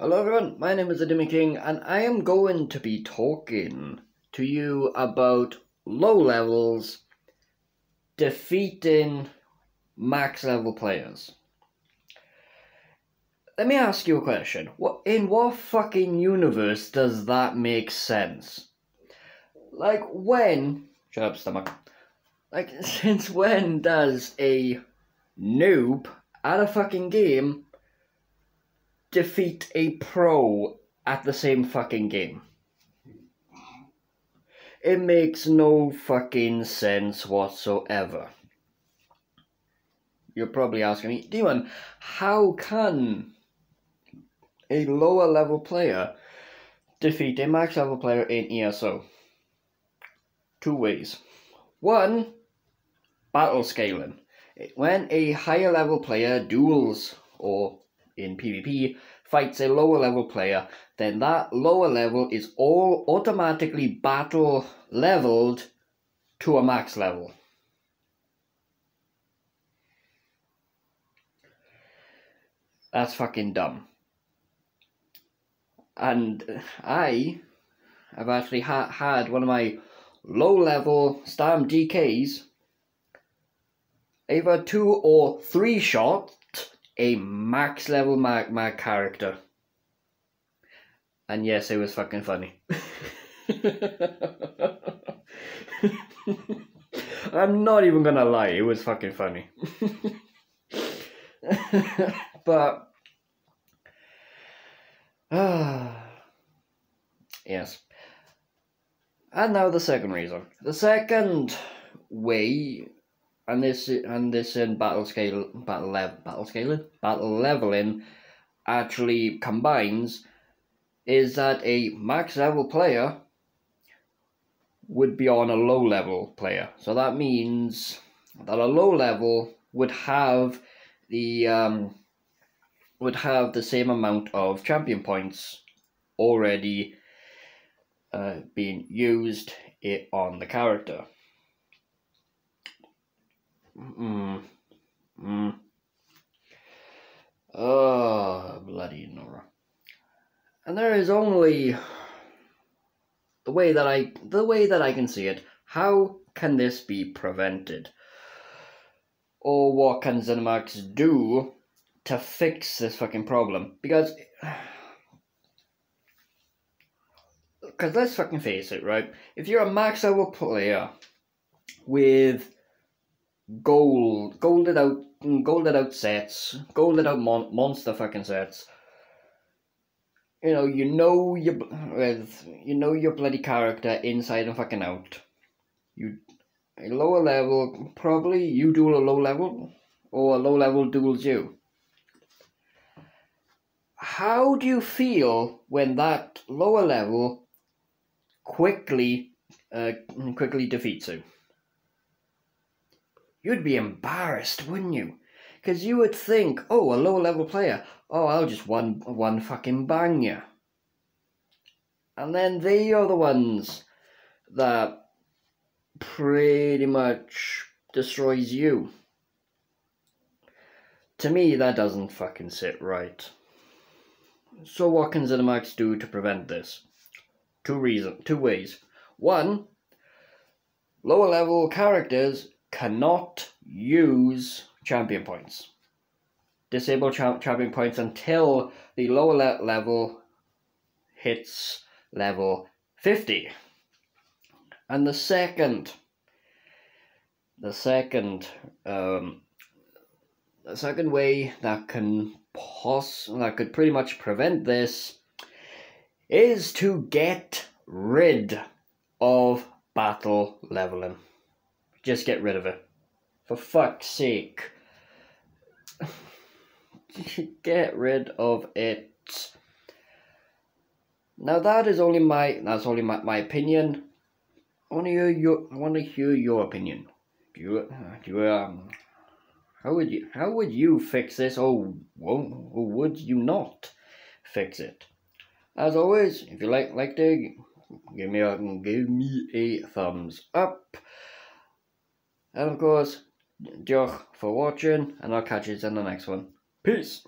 Hello everyone, my name is Adimi King and I am going to be talking to you about low levels defeating max level players. Let me ask you a question. What in what fucking universe does that make sense? Like when shut up stomach. Like since when does a noob at a fucking game defeat a pro at the same fucking game. It makes no fucking sense whatsoever. You're probably asking me, Demon, how can a lower level player defeat a max level player in ESO? Two ways. One, battle scaling. When a higher level player duels or in PvP fights a lower level player, then that lower level is all automatically battle leveled to a max level. That's fucking dumb. And I have actually ha- had one of my low level Stam DKs either two or three shots a max level mag mag character. And yes, it was fucking funny. I'm not even gonna lie, it was fucking funny. but ah yes. And now the second reason. The second way and this and this in battle scale battle level battle scaling battle leveling actually combines is that a max level player would be on a low level player. So that means that a low level would have the um, would have the same amount of champion points already uh, being used it on the character. Mm. Mm. Oh, bloody Nora. And there is only the way that I the way that I can see it. How can this be prevented? Or what can ZeniMax do to fix this fucking problem? Because because let's fucking face it, right? If you're a max level player with gold, golded out, golded out sets, golded out mon- monster fucking sets. You know, you know your with you know your bloody character inside and fucking out. You a lower level, probably you duel a low level, or a low level duels you. How do you feel when that lower level quickly, uh, quickly defeats you? You'd be embarrassed, wouldn't you? Because you would think, oh, a low level player, oh, I'll just one one fucking bang you. And then they are the ones that pretty much destroys you. To me, that doesn't fucking sit right. So what can ZeniMax do to prevent this? Two reasons, two ways. One, lower level characters cannot use champion points. Disable cha- champion points until the lower le- level hits level 50. And the second, the second, um, the second way that can pos- that could pretty much prevent this is to get rid of battle leveling. Just get rid of it. For fuck's sake. get rid of it. Now that is only my that's only my, my opinion. I want to hear your I want to hear your opinion. Do you do you um how would you how would you fix this or, or would you not fix it? As always, if you like like to give me a give me a thumbs up. And of course, diolch for watching, and I'll catch you in the next one. Peace!